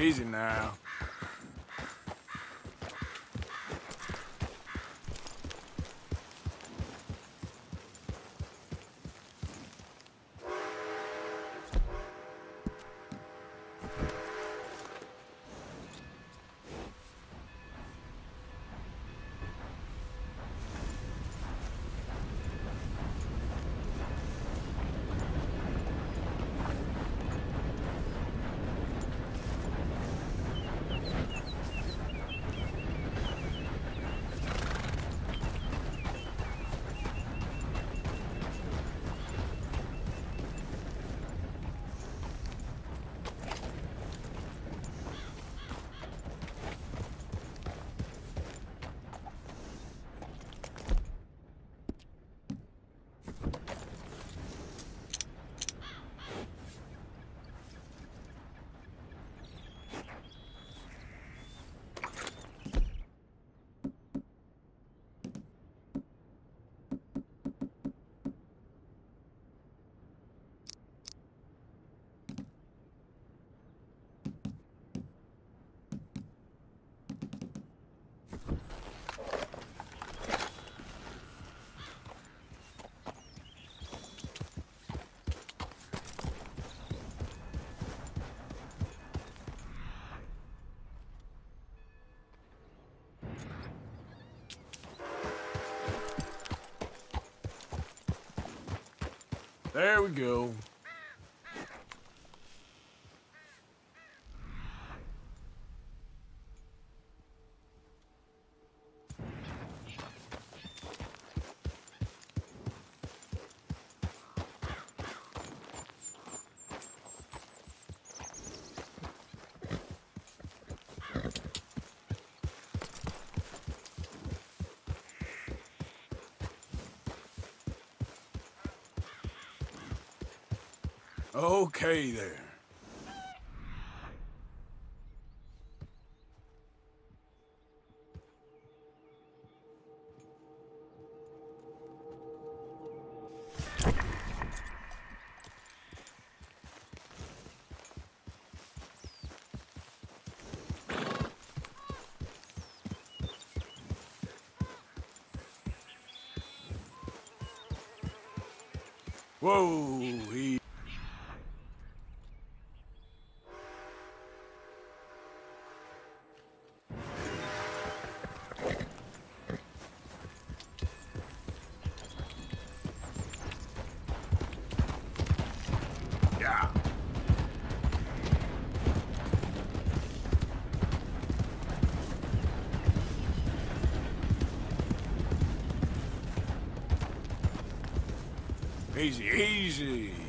Easy now. There we go. Okay there. Whoa, he Easy, easy.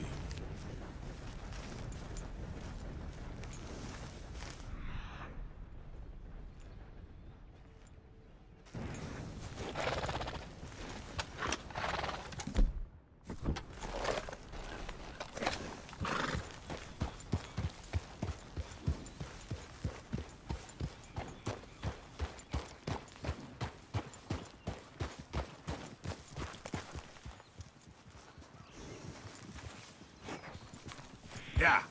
Yeah.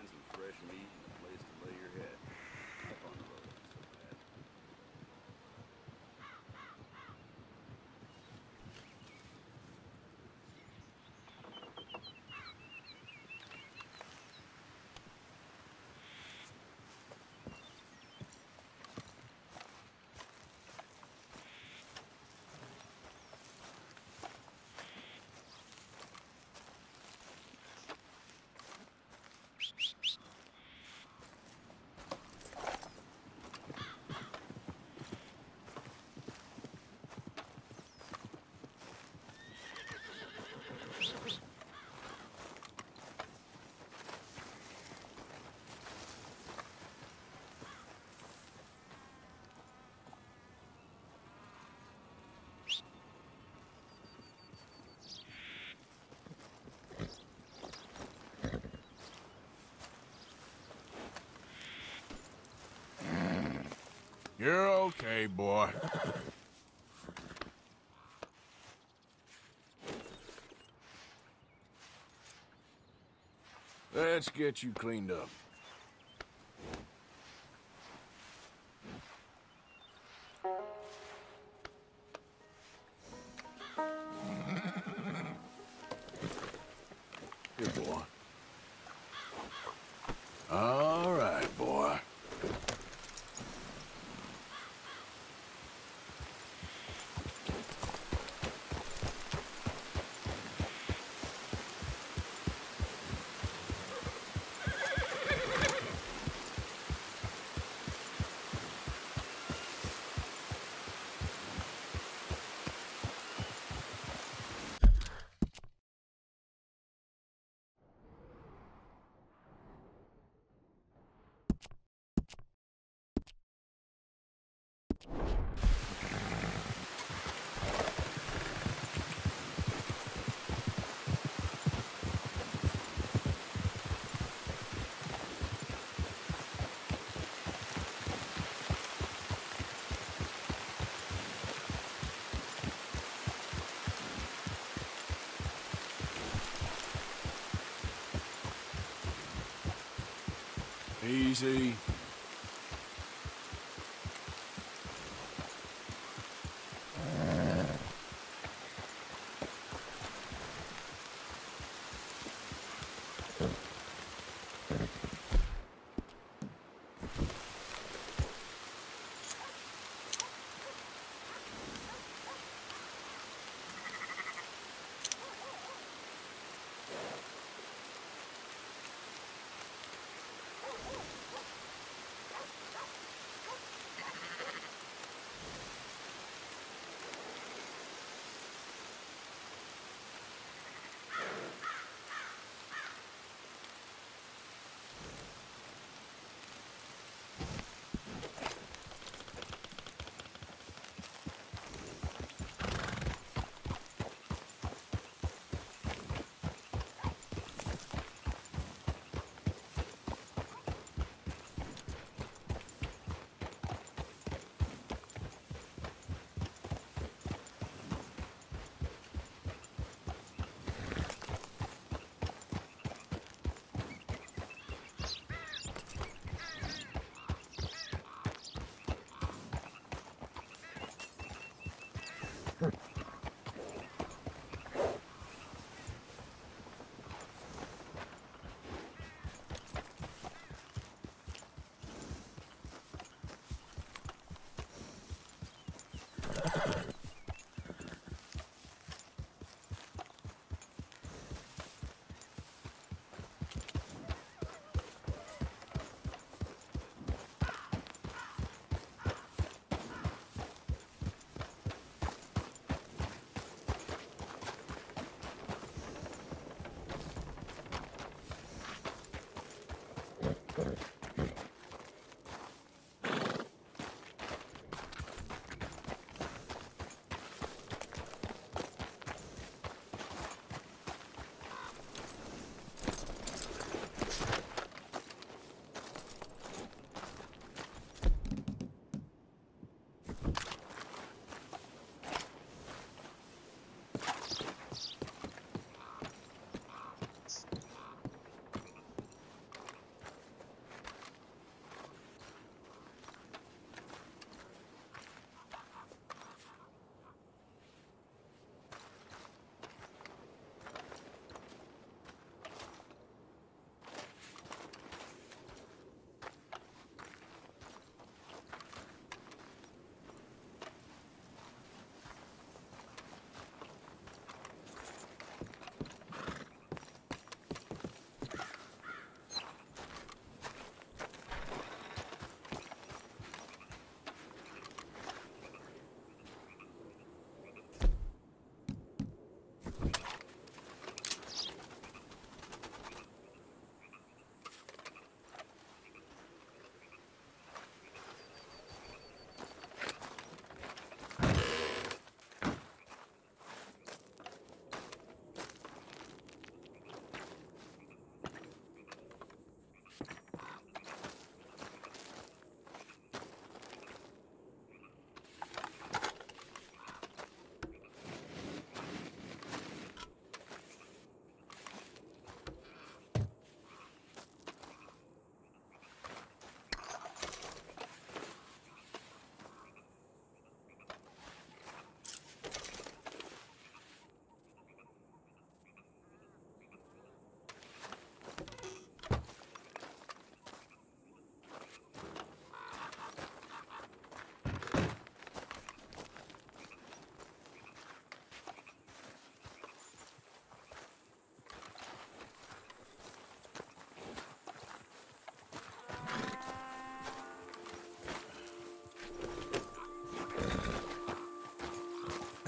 Find some fresh meat You're okay, boy. Let's get you cleaned up. Easy.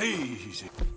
Easy.